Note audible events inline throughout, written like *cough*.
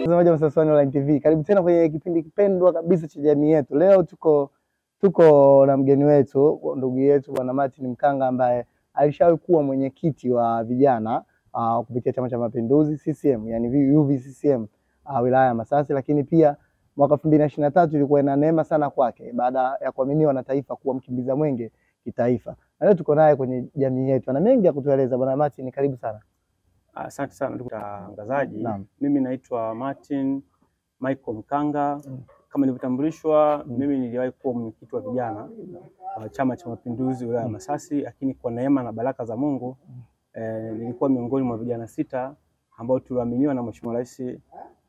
Mtazamaji wa Msasani Online TV, karibu tena kwenye kipindi kipendwa kabisa cha jamii yetu. Leo tuko tuko na mgeni wetu, ndugu yetu Bwana Martin Mkanga ambaye alishawahi kuwa mwenyekiti wa vijana uh, kupitia Chama cha Mapinduzi CCM, yani UVCCM uh, wilaya ya Masasi, lakini pia mwaka elfu mbili na ishirini na tatu ilikuwa ina neema sana kwake baada ya kuaminiwa na taifa kuwa mkimbiza mwenge kitaifa, na leo tuko naye kwenye jamii yetu, ana mengi ya kutueleza. Bwana Martin, karibu sana. Asante sana ndugu mtangazaji. Mimi naitwa Martin Michael Mkanga. Mm. Kama nilivyotambulishwa, Mm. mimi niliwahi kuwa mwenyekiti wa vijana wa Chama cha Mapinduzi wilaya ya Mm. Masasi, lakini kwa neema na baraka za Mungu eh, nilikuwa miongoni mwa vijana sita ambao tuliaminiwa na Mheshimiwa Rais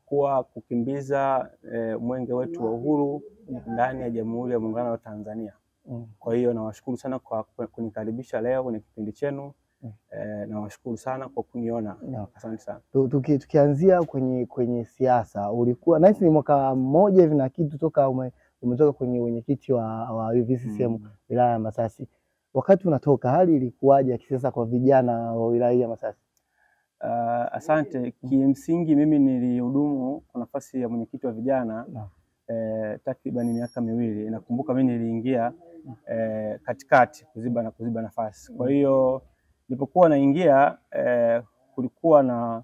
kuwa kukimbiza eh, mwenge wetu wa uhuru ndani ya Jamhuri ya Muungano wa Tanzania. Mm. Kwa hiyo nawashukuru sana kwa kunikaribisha leo kwenye kipindi chenu. Mm. Eh, nawashukuru sana kwa kuniona. no. Asante sana. Tu- tuki, tukianzia kwenye kwenye siasa ulikuwa nahisi ni mwaka mmoja hivi na kitu toka ume, umetoka kwenye wenyekiti wa, wa UVCCM Mm. wilaya ya Masasi. Wakati unatoka hali ilikuwaje ya kisiasa kwa vijana wa wilaya ya Masasi? Uh, asante. Kimsingi mimi nilihudumu kwa nafasi ya mwenyekiti wa vijana no. eh, takriban miaka miwili. Nakumbuka mimi niliingia eh, katikati kuziba na kuziba nafasi. Kwa hiyo nilipokuwa naingia eh, kulikuwa na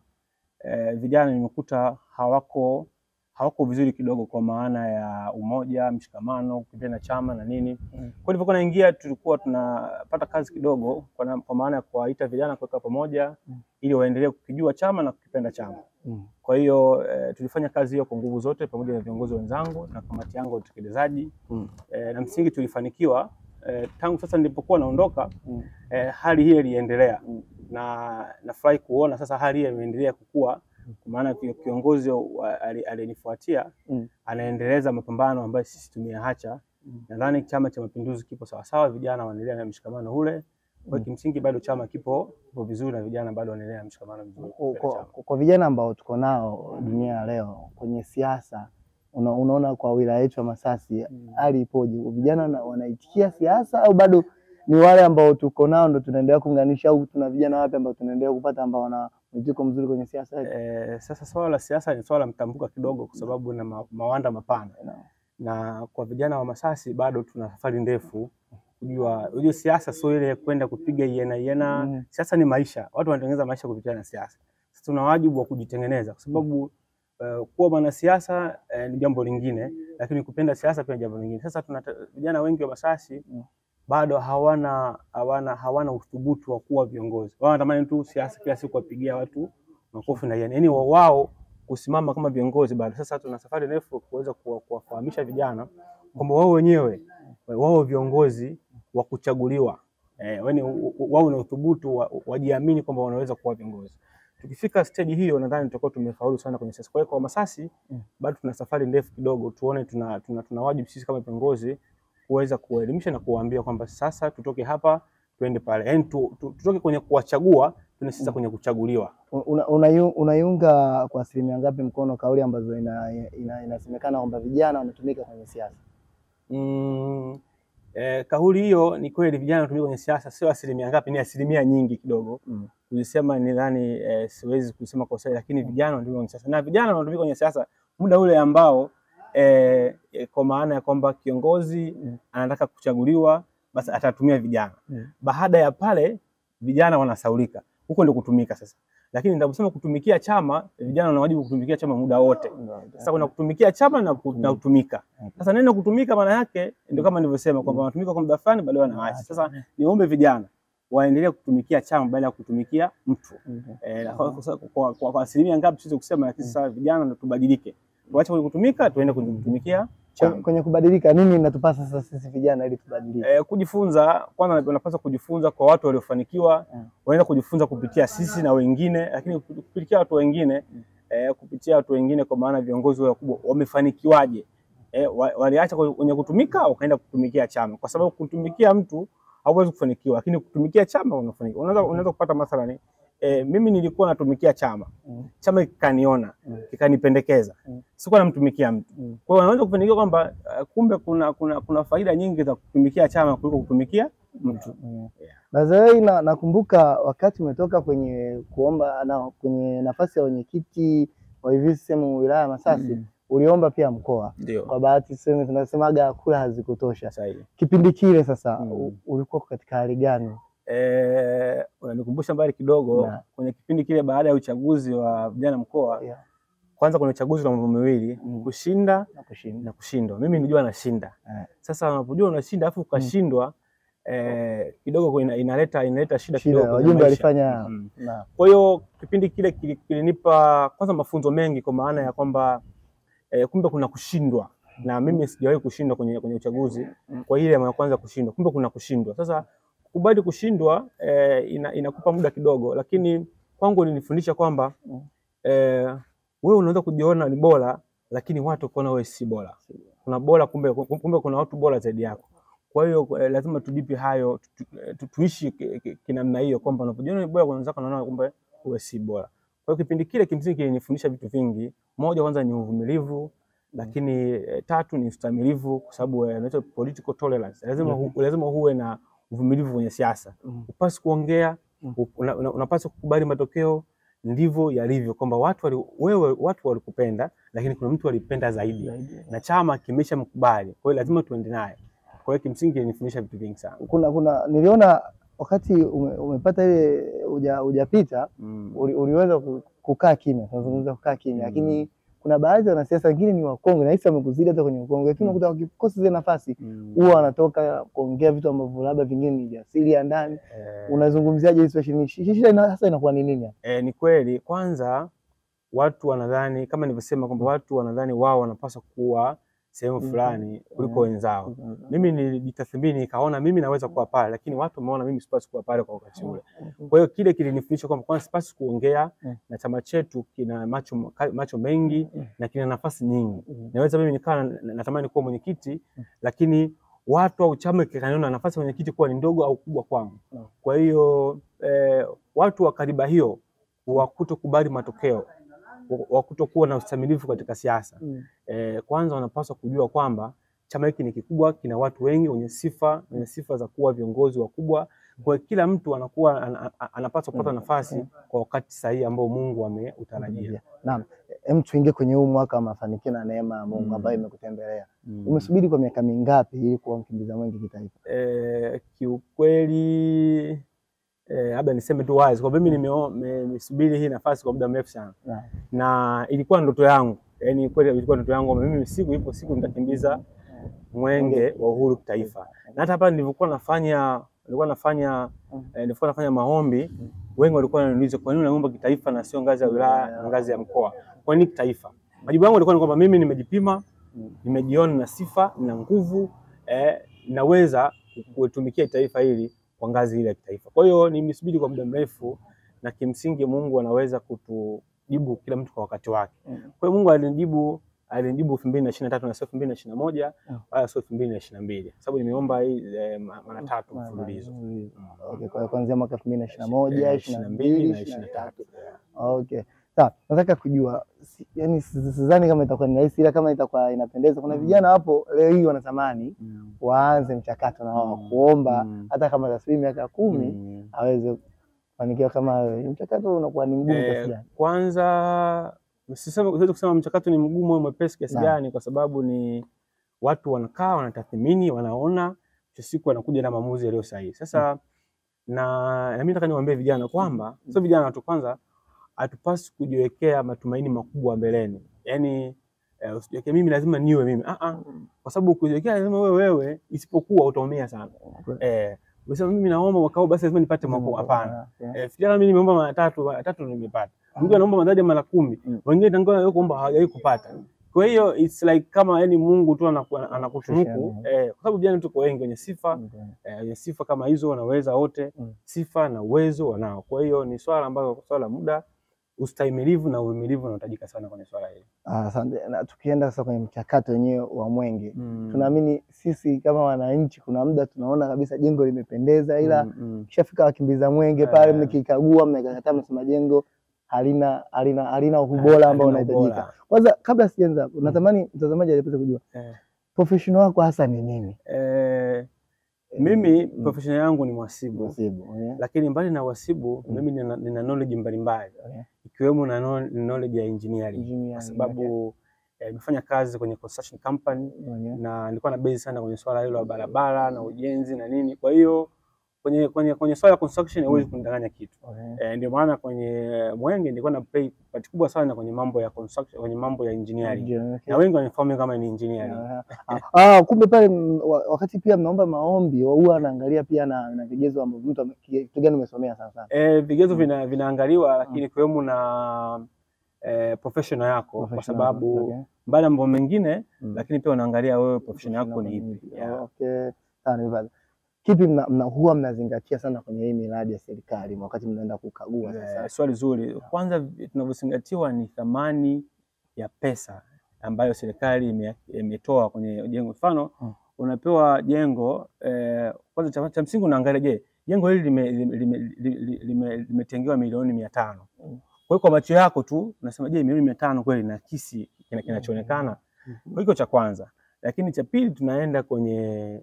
eh, vijana nimekuta hawako hawako vizuri kidogo, kwa maana ya umoja, mshikamano, kupigana chama na nini. Mm. Kwa nilipokuwa naingia tulikuwa tunapata kazi kidogo, kwa, na, kwa maana ya kuwaita vijana kuweka pamoja Mm. ili waendelee kukijua chama na kukipenda chama. Mm. Kwa hiyo e, tulifanya kazi hiyo kwa nguvu zote pamoja na viongozi wenzangu na kamati yangu ya utekelezaji Mm. E, na msingi tulifanikiwa. Eh, tangu sasa nilipokuwa naondoka Mm. eh, hali hiyo iliendelea Mm. na nafurahi kuona sasa hali hiyo imeendelea kukua, kwa maana ki- kiongozi alinifuatia aliyenifuatia Mm. anaendeleza mapambano ambayo sisi tumeyaacha. Mm. Nadhani Chama cha Mapinduzi kipo sawasawa, vijana wanaendelea na mshikamano ule. Kwa Mm. kimsingi bado chama kipo kipo vizuri na vijana bado wanaendelea na mshikamano mzuri. Kwa, vijana ambao tuko nao dunia ya leo kwenye siasa una, unaona kwa wilaya yetu ya Masasi Mm. hali ipoje? Vijana wanaitikia siasa au bado ni wale ambao tuko nao ndo tunaendelea kuunganisha, au tuna vijana wapi ambao tunaendelea kupata ambao wana mtiko mzuri kwenye siasa yetu? Eh, sasa swala la siasa ni swala mtambuka kidogo, kwa sababu na ma, mawanda mapana, na kwa vijana wa Masasi bado tuna safari ndefu kujua. Unajua siasa sio ile ya kwenda kupiga yena yena mm. Siasa ni maisha, watu wanatengeneza maisha kupitia na siasa. Sasa tuna wajibu wa kujitengeneza, kwa sababu eh, kuwa mwanasiasa eh, ni jambo lingine, lakini kupenda siasa pia ni jambo lingine. Sasa tuna vijana wengi wa Masasi Mm. bado hawana hawana hawana uthubutu wa kuwa viongozi. Wao wanatamani tu siasa kila siku wapigia watu makofi na yani, yani wao kusimama kama viongozi bado. Sasa tuna safari ndefu kuweza kuwa- kuwafahamisha vijana kwamba wao wenyewe wao viongozi wa kuchaguliwa eh, yani wao na uthubutu wajiamini wa- wajiamini kwamba wanaweza kuwa viongozi. Tukifika stage hiyo, nadhani tutakuwa tumefaulu sana kwenye siasa. Kwa hiyo kwa Masasi Mm. bado tuna safari ndefu kidogo, tuone tuna, tuna, tuna wajibu sisi kama viongozi kuweza kuwaelimisha na kuwaambia kwamba sasa tutoke hapa tuende pale, yaani tu, tu, tutoke kwenye kuwachagua tuende sasa kwenye kuchaguliwa. Una, una unaiunga kwa asilimia ngapi mkono kauli ambazo inasemekana ina, ina, ina kwamba vijana wanatumika kwenye siasa? Mm, eh, kauli hiyo ni kweli, vijana wanatumika kwenye siasa, sio asilimia ngapi, ni asilimia nyingi kidogo. Mm. ni nidhani eh, siwezi kusema kwa usahihi, lakini vijana wanatumika kwenye siasa na vijana wanatumika kwenye siasa muda ule ambao eh, eh, kwa maana ya kwamba kiongozi Mm. anataka kuchaguliwa, basi atatumia vijana. Mm. Baada ya pale vijana wanasaulika, huko ndio kutumika sasa. Lakini nitaposema kutumikia chama, vijana wana wajibu kutumikia chama muda wote. Sasa kuna kutumikia chama na, ku, kutumika. Sasa neno kutumika maana yake ndio kama nilivyosema kwamba wanatumika kwa muda fulani baadaye wanaacha. Sasa niombe vijana waendelee kutumikia chama badala ya kutumikia mtu. Eh, kwa, asilimia ngapi siwezi kusema, lakini sasa vijana ndio tubadilike, tuache kutumika tuende kutumikia Kwenye, kubadilika, nini inatupasa sasa sisi vijana ili tubadilike? Eh, kujifunza kwanza, unapaswa kujifunza kwa watu waliofanikiwa, yeah. kujifunza kupitia sisi na wengine, lakini kupitia watu wengine eh, kupitia watu wengine, kwa maana viongozi wakubwa wamefanikiwaje, eh, wa- waliacha kwenye kutumika wakaenda kutumikia chama, kwa sababu kutumikia mtu hauwezi kufanikiwa, lakini kutumikia chama unafanikiwa. Unaweza unaweza kupata mathalani eh, mimi nilikuwa natumikia chama Mm. chama kikaniona Mm. kikanipendekeza, Mm. sikuwa namtumikia mtu. Mm. Kwa hiyo kufanikiwa kwamba uh, kumbe kuna, kuna, kuna faida nyingi za kutumikia chama kuliko kutumikia mtu. Mm. Yeah. Way, na nakumbuka wakati umetoka kwenye kuomba na kwenye nafasi ya wenyekiti wa sehemu wilaya ya Masasi Mm. uliomba pia mkoa. Dio. Kwa bahati sema tunasemaga kula hazikutosha. Kipindi kile sasa Mm. ulikuwa katika hali gani? Eh, unanikumbusha mbali kidogo Na. kwenye kipindi kile baada ya uchaguzi wa vijana mkoa. Yeah. Kwanza kuna uchaguzi wa mambo miwili Mm. kushinda Na kushinda. na kushindwa. Mimi nilijua nashinda. yeah. Sasa unapojua unashinda afu ukashindwa mm. eh, kidogo ina, inaleta inaleta shida kidogo wajumbe walifanya Mm. Kwa hiyo kipindi kile kili- kilinipa kwanza mafunzo mengi kwa maana ya kwamba eh, kumbe kuna kushindwa na mimi sijawahi kushindwa kwenye, kwenye uchaguzi kwa ile ya kwanza kushindwa, kumbe kuna kushindwa. Sasa kubali kushindwa eh, ina, inakupa muda kidogo, lakini kwangu ilinifundisha kwamba Mm. eh, wewe unaweza kujiona ni bora, lakini watu kuona wewe si bora. Kuna bora kumbe, kumbe kuna watu bora zaidi yako. Kwa hiyo eh, lazima tujipe hayo tu, tu, tu, tuishi ki- ki- kinamna hiyo kwamba unapojiona ni bora wenzako, unaona kumbe wewe si bora. Kwa hiyo kipindi kile kimsingi kilinifundisha vitu vingi. Moja kwanza ni uvumilivu, lakini eh, tatu ni ustamilivu, kwa sababu eh, inaitwa political tolerance. Lazima hu, lazima huwe na uvumilivu kwenye siasa. Mm. Upasi kuongea, Mm. unapaswa una- una- unapaswa kukubali matokeo ndivyo yalivyo, kwamba watu wali, wewe watu walikupenda, lakini kuna mtu alipenda zaidi na chama kimesha mkubali, kwa hiyo lazima tuende naye. Kwa hiyo kimsingi ilinifundisha vitu vingi sana. kuna kuna niliona wakati ume, umepata ile uja, hujapita Mm. uli, uliweza ku- kukaa kimya, tunazungumza kukaa kimya, Mm. lakini kuna baadhi ya wanasiasa wengine ni wakongwe na hisi wamekuzidi hata kwenye ukongwe, lakini Mm. unakuta wakikosa zile nafasi huwa Mm. huwa wanatoka kuongea vitu ambavyo labda vingine ni jasiri ya ndani. Eh, Unazungumziaje hii situation? Shi- Shida hasa inakuwa ni nini? eh, ni kweli. Kwanza watu wanadhani kama nilivyosema kwamba watu wanadhani wao wanapaswa kuwa sehemu fulani kuliko wenzao. Mimi nilijitathmini nikaona mimi naweza kuwa pale, lakini watu wameona mimi sipasi kuwa pale kwa wakati ule. Kwa hiyo kile kilinifundisha kwamba kwanza sipasi kuongea Mm. na chama chetu kina macho, macho mengi na kina nafasi nyingi. Naweza mimi nikawa na- na- natamani kuwa mwenyekiti Mm. lakini watu au chama kikaniona nafasi ya mwenyekiti kuwa ni ndogo au kubwa kwangu. Mm. Kwa hiyo eh, watu wa kariba hiyo wa kutokubali matokeo, wa- wa kutokuwa na ustamilifu katika siasa Mm. eh, kwanza wanapaswa kujua kwamba chama hiki ni kikubwa, kina watu wengi wenye sifa wenye sifa za kuwa viongozi wakubwa. Kwa kila mtu anakuwa an, an, anapaswa kupata nafasi kwa wakati sahihi ambao Mungu ameutarajia. Naam, hem, tuingie kwenye huu mwaka wa mafanikio na neema ya Mungu Mm. ambayo imekutembelea. Mm. Umesubiri kwa miaka mingapi ili kuwa mkimbiza mwingi kitaifa? Eh, kiukweli eh, labda niseme tu wazi kwa mimi nimesubiri hii nafasi kwa muda mrefu sana yeah. na ilikuwa ndoto yangu, yani kweli ilikuwa ndoto yangu mimi siku ipo siku nitakimbiza mwenge wa uhuru kitaifa. Na hata hapa nilivyokuwa nafanya nilikuwa nafanya Mm. eh, nilikuwa nafanya maombi, wengi walikuwa wananiuliza kwa nini unaomba kitaifa na sio ngazi ya wilaya na ngazi ya mkoa? Kwa nini kitaifa? Majibu yangu yalikuwa ni kwamba mimi nimejipima, Mm. nimejiona na sifa, na nguvu, eh, naweza kutumikia taifa hili kwa ngazi ile ya kitaifa. Kwa hiyo nimesubiri kwa muda mrefu na kimsingi Mungu anaweza kutujibu kila mtu kwa wakati wake. Mm. Kwa hiyo Mungu alinijibu alinijibu elfu mbili na sio elfu mbili na ishirini na moja Mm. wala sio elfu mbili na ishirini na mbili sababu nimeomba hii eh, mara tatu mfululizo. Mm. Mm. Okay, kwa kuanzia mwaka 2021, 2022 na ishirini na Eh. Okay. Sawa, nataka kujua yani si- sidhani kama itakuwa ni rahisi ila kama itakuwa inapendeza. Kuna Mm. vijana hapo leo hii wanatamani Mm. waanze mchakato na wao Mm. kuomba hata kama tasubiri miaka kumi aweze kufanikiwa kama wewe. Mchakato unakuwa ni mgumu kiasi Eh, gani? kwanza siwezi kusema mchakato ni mgumu au mwepesi kiasi gani, kwa sababu ni watu wanakaa wanatathmini, wanaona, siku wanakuja na maamuzi yaliyo sahihi. Sasa na, na mimi nataka niwaambie vijana kwamba sio vijana tu, kwanza hatupaswi kujiwekea matumaini makubwa mbeleni, yaani eh, usijiwekee mimi lazima niwe mimi ah -ah. Kwa sababu ukijiwekea lazima wewe wewe, isipokuwa utaumia sana eh, umesema mimi naomba mwaka huu basi lazima nipate mwaka huu. Hapana. Eh, vijana mimi nimeomba mara tatu, mara tatu nimepata. Mwingine anaomba madadi mara kumi, Mm. wengine tangu leo kuomba hawajawahi kupata. Kwa hiyo it's like kama yani Mungu tu anaku- eh, kwa sababu vijana tuko wengi wenye sifa eh, wenye sifa kama hizo wanaweza wote, Mm. sifa na uwezo wanao. Kwa hiyo ni swala ambalo swala la muda ustahimilivu na uvumilivu unahitajika sana kwenye swala hili. Ah, Asante. Na tukienda sasa kwenye mchakato wenyewe wa mwenge, Mm. tunaamini sisi kama wananchi, kuna muda tunaona kabisa jengo limependeza, ila kishafika Mm, mm. wakimbiza mwenge pale, Eh. mkikagua mnakataa, mnasema jengo halina halina halina ubora ambao unahitajika. Kwanza kabla sijaanza hapo, natamani mtazamaji alipata kujua yeah. professional wako hasa ni nini? eh, mimi Mm. profession yangu ni mhasibu, Mhasibu, okay. lakini mbali na uhasibu Mm. mimi nina, nina knowledge mbalimbali Okay. ikiwemo na no- knowledge ya engineering kwa sababu eh, nimefanya kazi kwenye construction company okay. na nilikuwa na base sana kwenye swala hilo la barabara na ujenzi na nini. Kwa hiyo kwenye kwenye kwenye swala ya construction huwezi kunidanganya kitu. Okay. Eh, ndio maana kwenye Mwenge nilikuwa na pay part kubwa sana kwenye mambo ya construction, kwenye mambo ya engineering. Okay. Na wengi wanifahamu kama ni engineering. Ah, ah, kumbe pale mm, wakati pia mnaomba maombi huwa anaangalia pia na, na vigezo ambavyo mtu kitu gani umesomea sana sana. Eh, vigezo Mm. vina, vinaangaliwa lakini ikiwemo na eh, professional yako kwa sababu okay. mbali mambo mengine Mm. lakini pia unaangalia wewe professional yako ni ipi. Yeah. Okay. Sawa. Kipi mna, mna, huwa mnazingatia sana kwenye hii miradi ya serikali wakati mnaenda kukagua Yeah, sasa? swali zuri. Kwanza tunavyozingatiwa ni thamani ya pesa ambayo serikali imetoa kwenye jengo. Mfano, hmm. unapewa jengo eh, kwanza cha, cha msingi unaangalia, je, jengo hili limetengewa lime, lime, lime, lime, lime milioni mia tano. Mm. Kwa hiyo kwa macho yako tu unasema, je, milioni mia tano kweli kinachoonekana kina- kinachoonekana? Kwa hiyo cha kwanza, lakini cha pili tunaenda kwenye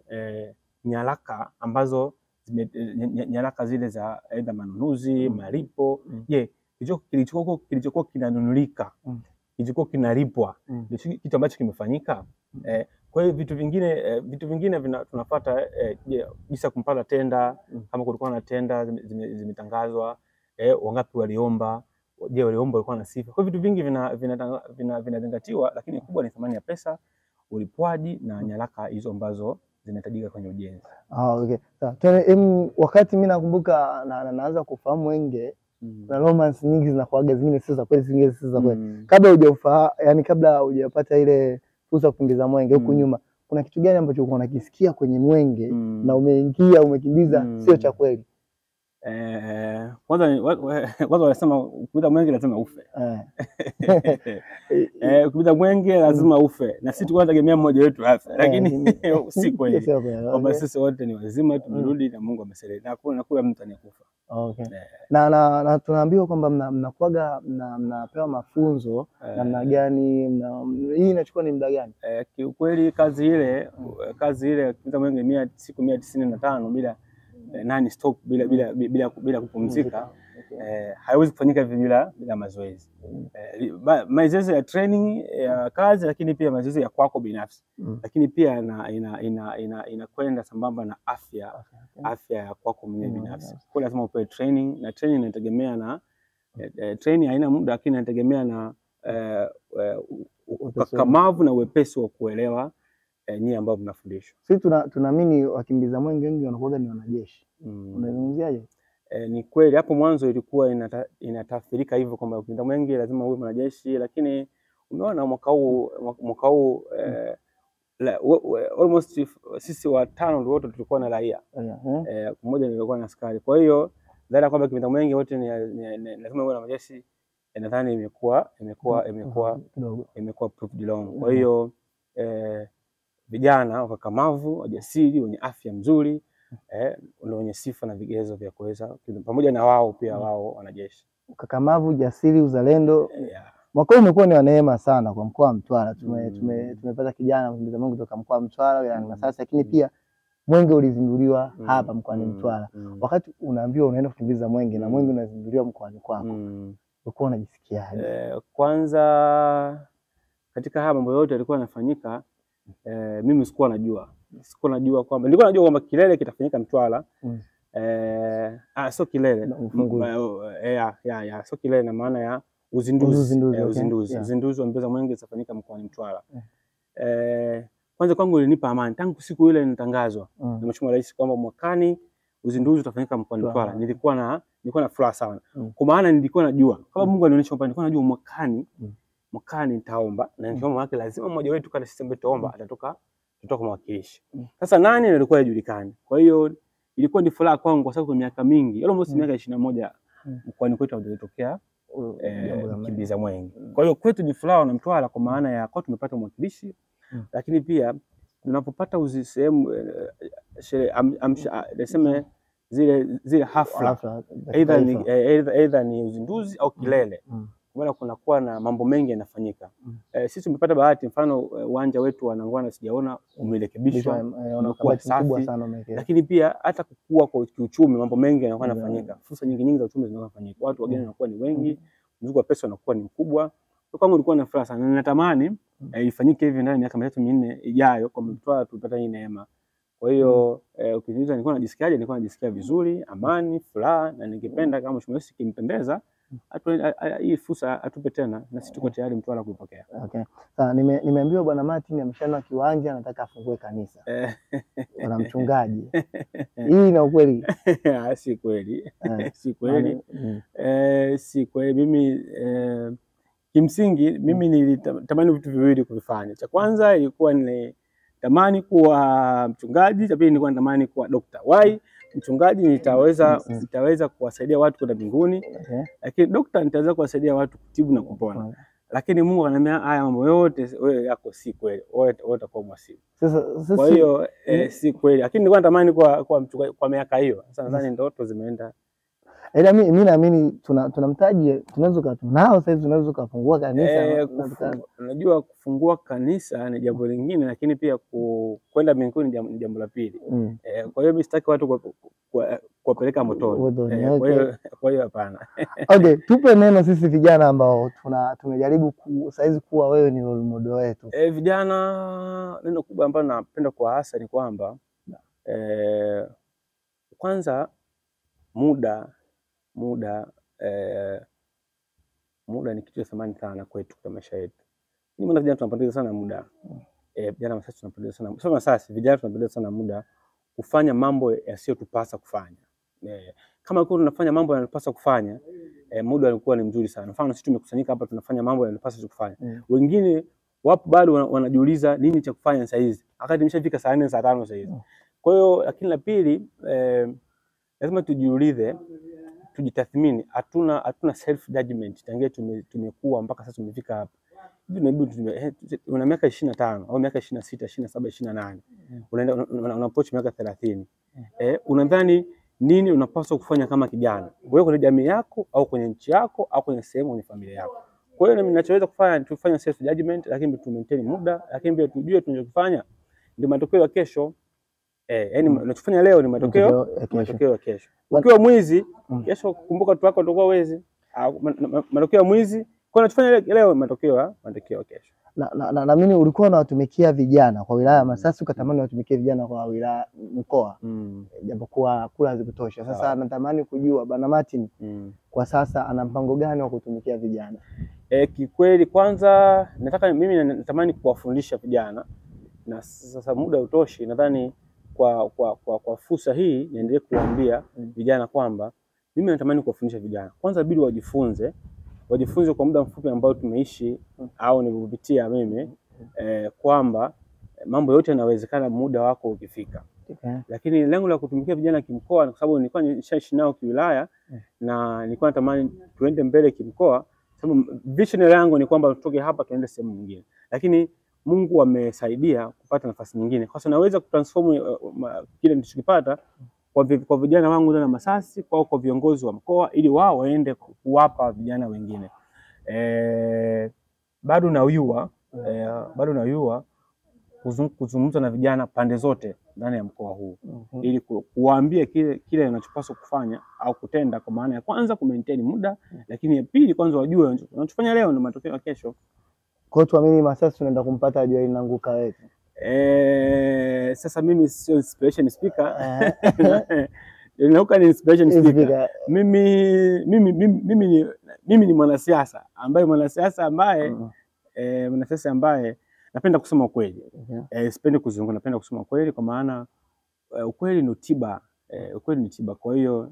eh, nyaraka ambazo zime, ny- ny- nyaraka zile za aidha manunuzi, Mm. malipo. Mm. Je, kilicho- kilichokuwa kilichokuwa kinanunulika Mm. kilichokuwa kinalipwa Mm. kitu ambacho kimefanyika. mm. Eh, kwa hiyo vitu vingine eh, vitu vingine vina, tunafuata eh, jinsi ya kumpata tenda Mm. kama kulikuwa na tenda zime- zime- zimetangazwa eh, wangapi waliomba, je waliomba walikuwa na sifa. Kwa vitu vingi vinazingatiwa vina, vina, vina, lakini kubwa ni thamani ya pesa, ulipwaji na nyaraka hizo ambazo zinahitajika kwenye ujenzi. Ah, okay. Sawa. Wakati mimi nakumbuka na, na, naanza kufahamu Mwenge na romance nyingi zinakuaga zingine sio za kweli, zingine sio za kweli. Mm. Kabla hujafahamu, yani kabla hujapata ile fursa ya kukimbiza Mwenge huku Mm. nyuma, kuna kitu gani ambacho ulikuwa unakisikia kwenye Mwenge Mm. na umeingia umekimbiza Mm. sio cha kweli? Kwanza kwanza wanasema ukipita mwenge lazima ufe. Eh. *laughs* Ukipita mwenge lazima ufe, na sisi tulikuwa tunategemea mmoja wetu afe, lakini Eh, *laughs* si *laughs* kweli, kwamba sisi wote ni wazima, tumerudi na Mungu amesaidia, na kuna na kula mtu anayekufa. Okay. Eh. Na, na, na tunaambiwa kwamba mna- mnakuwaga mna, mnapewa mafunzo Eh, namna gani mna, hii inachukua ni muda gani? eh, kiukweli kazi ile kazi ile kupita mwenge mia siku mia tisini na tano bila eh, nani stop bila bila bila, bila kupumzika. Eh, haiwezi kufanyika hivi bila bila mazoezi. Eh, mazoezi ya training ya kazi, lakini pia mazoezi ya kwako binafsi, Mm. lakini pia ina ina ina ina inakwenda sambamba na afya afya ya kwako mwenyewe Mm, binafsi. yes. Kwa hiyo lazima upewe training na training inategemea na eh, eh, training haina muda, lakini inategemea na eh, eh, ukakamavu na uwepesi wa kuelewa eh, nyie ambao mnafundishwa. Sisi tuna- tunaamini wakimbiza Mwenge wengi wanakuwa ni wanajeshi. Mm. Unazungumziaje? Eh, ni kweli hapo mwanzo ilikuwa inata, inatafsirika hivyo kwamba ukimbiza mwenge lazima uwe mwanajeshi, lakini umeona mwaka huu mwaka huu eh, la, we, we, almost if- sisi watano ndio wote tulikuwa na raia Eh, eh. mmoja nilikuwa na askari. Kwa hiyo dhana kwamba kimbiza mwenge wote ni, lazima uwe na majeshi eh, nadhani imekuwa imekuwa imekuwa imekuwa proved wrong. Kwa hiyo eh, vijana wakakamavu, wajasiri, wenye afya nzuri eh, wenye sifa na vigezo vya kuweza pamoja na wao pia Mm. wao wanajeshi Ukakamavu, jasiri, uzalendo. Yeah. Mwaka huu umekuwa ni wa neema sana kwa mkoa wa Mtwara. Tume, Mm. tume, tumepata kijana mkimbiza Mungu kutoka mkoa wa Mtwara wilayani Mm. Masasi, lakini pia Mwenge ulizinduliwa Mm, hapa mkoani mm, Mtwara. mm, Wakati unaambiwa unaenda kukimbiza Mwenge mm, na. Mwenge unazinduliwa mkoani kwako, mm. ulikuwa unajisikiaje? Eh, kwanza katika haya mambo yote yalikuwa yanafanyika eh, mimi sikuwa najua sikuwa najua kwamba nilikuwa najua kwamba kilele kitafanyika Mtwara Mm. eh, ah, sio kilele Na ufunguzi. M- eh, ya, ya, ya, sio kilele na maana ya uzinduzi Uzinduzi, eh, okay. uzinduzi Yeah. uzinduzi wa mbio za mwenge zitafanyika mkoani Mtwara Mm. eh, kwanza kwangu ilinipa amani tangu siku ile inatangazwa na Mm. Mheshimiwa Rais kwamba mwakani uzinduzi utafanyika mkoani Mtwara. Mtwara. Nilikuwa na nilikuwa na furaha sana Mm. kwa maana nilikuwa najua kama Mm. Mungu alionyesha kwamba nilikuwa najua mwakani Mm. Mwakani nitaomba na nikiomba yake lazima mmoja wetu kana sisi ambaye tutaomba atatoka tutoka mwakilishi. Mm. Sasa nani alikuwa hajulikani. Kwa hiyo ilikuwa ni furaha kwangu kwa sababu kwa miaka mingi almost Mm. miaka ishirini na moja Mm. mkoani kwetu hajatokea Mm, eh, jambo la maana. mkimbiza mwenge. Mm. Kwa hiyo kwetu ni furaha na Mtwara kwa maana ya kwa tumepata mwakilishi Mm. lakini pia tunapopata uzi sehemu eh, am- amsha- ah, niseme zile zile hafla eh, aidha ni uzinduzi au kilele Mm. maana kunakuwa na mambo mengi yanafanyika. Mm. Eh, sisi tumepata bahati, mfano eh, uwanja wetu wa Nangwana sijaona umerekebishwa, unakuwa safi, sana lakini pia hata kukua kwa kiuchumi, mambo mengi yanakuwa Mm. yanafanyika, fursa nyingi nyingi za uchumi zinakuwa zinafanyika, watu wageni Mm. wanakuwa ni wengi, mzigo wa pesa unakuwa ni mkubwa. Kwa kwangu ilikuwa na furaha sana, na natamani eh, ifanyike hivi ndani ya miaka mitatu minne ijayo, kwa mtoa tupata hii neema. Kwa hiyo eh, ukiniuliza nilikuwa najisikiaje, nilikuwa najisikia vizuri, amani, furaha, na ningependa kama Mheshimiwa kimpendeza hii fursa atupe tena, na sisi tuko tayari Mtwara kuipokea. Okay. Sasa nime, nimeambiwa Bwana Martin ameshanua kiwanja anataka afungue kanisa. *laughs* Bwana mchungaji. Hii ina ukweli. *laughs* ah, si kweli, Eh, *laughs* si kweli, mm, eh, si kweli. Mimi eh, kimsingi mimi nilitamani vitu viwili kuvifanya. Cha kwanza ilikuwa ni tamani kuwa mchungaji, cha pili nilikuwa natamani kuwa dokta. Why? Mchungaji nitaweza Mm. nitaweza kuwasaidia watu kwenda mbinguni, okay. lakini dokta nitaweza kuwasaidia watu kutibu na kupona. Lakini Mungu ananiambia haya mambo yote wewe yako si kweli, wewe wewe utakuwa mwasibu. Sasa Kwa hiyo eh, si kweli, lakini nilikuwa natamani kwa kwa mchungaji kwa miaka hiyo. Sasa nadhani ndoto zimeenda. Ila mimi naamini tuna tuna mtaji tunaweza kuwa tunao sasa tunaweza kufungua kanisa kufungu- Unajua, kufungua kanisa ni jambo lingine, lakini pia ku- kwenda mbinguni ni jambo- la pili. mm. Eh, kwa hiyo mimi sitaki watu kwa, kwa, kuwapeleka motoni. Eh, Kwa hiyo kwa hiyo hapana. *laughs* Okay, tupe neno sisi vijana ambao tuna tumejaribu ku, saizi kuwa wewe ni role model wetu. Eh, vijana, neno kubwa ambalo napenda kuwaasa ni kwamba eh, kwanza muda muda eh, muda ni kitu cha thamani sana kwetu kwa maisha yetu. Ni maana vijana tunapoteza sana muda. Eh, vijana wa sasa tunapoteza sana sio sasa, vijana tunapoteza sana muda kufanya mambo yasiyotupasa kufanya. Eh, kama kwa tunafanya mambo yanayopasa kufanya, eh, muda ulikuwa ni mzuri sana. Mfano sisi tumekusanyika hapa tunafanya mambo yanayopasa kufanya. Mm. Wengine wapo bado wana- wanajiuliza nini cha kufanya saa hizi, wakati nimeshafika saa 4 saa 5 saa hizi. Kwa hiyo lakini la pili eh, lazima tujiulize, tujitathmini. Hatuna hatuna self judgment tangia tume, tumekuwa mpaka sasa tumefika hapa eh, una miaka ishirini na tano au miaka ishirini na sita ishirini na saba ishirini na nane Mm. unaenda una- una una approach miaka thelathini eh, unadhani nini unapaswa kufanya kama kijana wewe kwenye jamii yako au kwenye nchi yako au kwenye sehemu kwenye familia yako. Kwa hiyo mimi ninachoweza kufanya ni tufanye self judgment, lakini tu maintain muda, lakini pia tujue tunachofanya ndio matokeo ya kesho. Eh, yani Mm. unachofanya leo ni matokeo Matokeo ya kesho. matokeo ya kesho. Ukiwa mwizi Mm. kesho, kumbuka watu wako wezi. Ma- matokeo ya mwizi kwa unachofanya leo ni matokeo ya matokeo ya kesho. Na, na, na, naamini ulikuwa unawatumikia vijana kwa wilaya ya Masasi ukatamani watumikie vijana kwa wilaya mkoa, Mm. japokuwa kula hazikutosha. Sasa Sawa. natamani kujua Bwana Martin Mm. kwa sasa ana mpango gani wa kutumikia vijana? E, kikweli kwanza nataka mimi natamani kuwafundisha vijana na sasa muda utoshi, nadhani kwa kwa kwa, kwa fursa hii niendelee kuambia Mm. vijana kwamba mimi natamani kuwafundisha vijana kwanza, bidi wajifunze wajifunze kwa muda mfupi ambao tumeishi Mm. au nilivyopitia mimi eh, kwamba mambo yote yanawezekana muda wako ukifika Okay. lakini lengo la kutumikia vijana kimkoa, kwa sababu nilikuwa nishaishi nao kiwilaya yeah. na nilikuwa natamani tuende mbele kimkoa, sababu vision yangu ni kwamba tutoke hapa tuende sehemu nyingine, lakini Mungu amesaidia kupata nafasi nyingine, kwa sababu naweza kutransform uh, kile nilichokipata kwa, vi- kwa vijana wangu na Masasi kwa, kwa viongozi wa mkoa ili wao waende kuwapa vijana wengine eh, bado nayua e, bado nayua kuzung- kuzungumza na vijana pande zote ndani ya mkoa huu mm -hmm. ili ku- kuwaambia kile kile anachopaswa kufanya au kutenda, kwa maana ya kwanza ku maintain muda, lakini ya pili kwanza wajue unachofanya leo ndio matokeo ya kesho. Kwa hiyo tuamini Masasi tunaenda kumpata Joel Nanguka wetu. Eh, sasa mimi sio inspiration speaker Eh, *laughs* Nauka ni inspiration speaker. Mimi mimi mimi mimi ni mwanasiasa ambaye mwanasiasa ambaye Mm. eh, mwanasiasa ambaye napenda kusema ukweli. Okay. Eh, sipendi kuzungumza, napenda kusema ukweli kwa maana eh, ukweli ni tiba. Eh, ukweli ni tiba. Kwa hiyo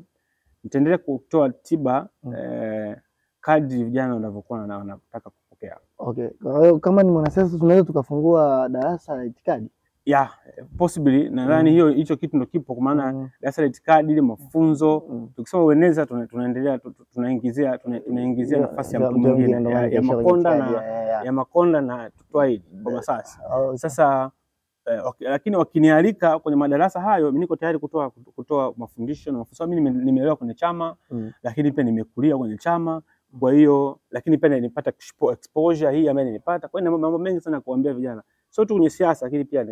nitaendelea kutoa tiba Mm. eh, kadri vijana wanavyokuwa wana- wanataka kupokea. Okay. Kwa hiyo kama ni mwanasiasa tunaweza tukafungua darasa la itikadi. yeah, possibly nadhani Mm. hiyo hicho kitu ndo kipo kwa maana Mm. darasa la itikadi ile mafunzo Mm. tukisema ueneza tuna- tunaendelea tu- tu- tunaingizia tunaingizia yeah, nafasi ya mtu mwingine ndio ya, ya Makonda na ya- yeah. ya Makonda na Tutwaili kwa Masasi. Oh, Sasa eh, waki- lakini wakinialika kwenye madarasa hayo, mimi niko tayari kutoa kutoa mafundisho na mafunzo. Mimi nime- nimelelewa kwenye chama Mm. lakini pia nimekulia kwenye chama, kwa hiyo lakini pia nilipata exposure hii ambayo nilipata. Kwa hiyo mambo mengi sana kuambia vijana, sio tu kwenye siasa, lakini pia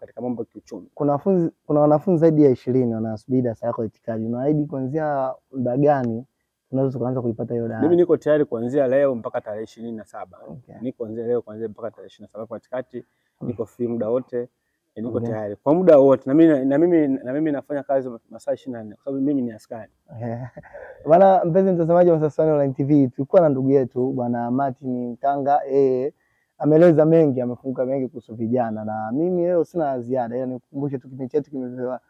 katika mambo ya kiuchumi. kuna wanafunzi kuna wanafunzi zaidi ya ishirini wanasubiri darasa lako la itikadi. Unaahidi kuanzia muda gani tunaweza tukaanza kuipata hiyo darasa? Mimi niko tayari kuanzia leo mpaka tarehe ishirini na saba. Okay. Niko kuanzia leo kuanzia mpaka tarehe ishirini na saba katikati, niko free muda wote, niko Okay. tayari. Kwa muda wote, na mimi na mimi na mimi nafanya kazi masaa ishirini na nne. Kwa sababu mimi ni askari. *laughs* Bwana mpenzi mtazamaji wa Msasani Online TV, tulikuwa na ndugu yetu bwana Martin Tanga yeye ameeleza mengi, amefunguka mengi kuhusu vijana, na mimi leo sina ziada, ila nikukumbushe tu kipindi chetu kimepewa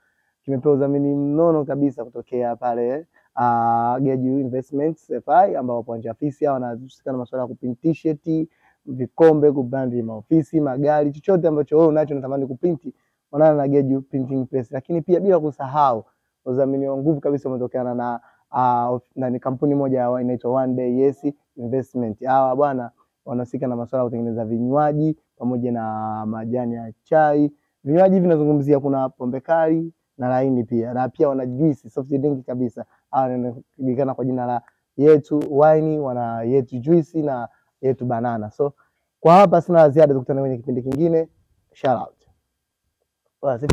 kimepewa udhamini mnono kabisa kutokea pale uh, Geju Investments FI ambao wapo nje afisi ofisi. Hao wanahusika na masuala ya kuprint t-shirt, vikombe, kubrandi maofisi, magari, chochote ambacho wewe unacho unatamani kuprinti, onana na Geju Printing Press. Lakini pia bila kusahau wadhamini wa nguvu kabisa umetokana na uh, na ni kampuni moja inaitwa One Day Yes Investment. Hawa bwana wanahusika na masuala ya kutengeneza vinywaji pamoja na majani ya chai. Vinywaji hivi nazungumzia, kuna pombe kali na laini pia, na pia wana juisi soft drink kabisa. Hawa wanajulikana kwa jina la Yetu Wine, wana Yetu Juice na Yetu Banana. So kwa hapa sina ziada, tukutane kwenye kipindi kingine. Shout out. Basi.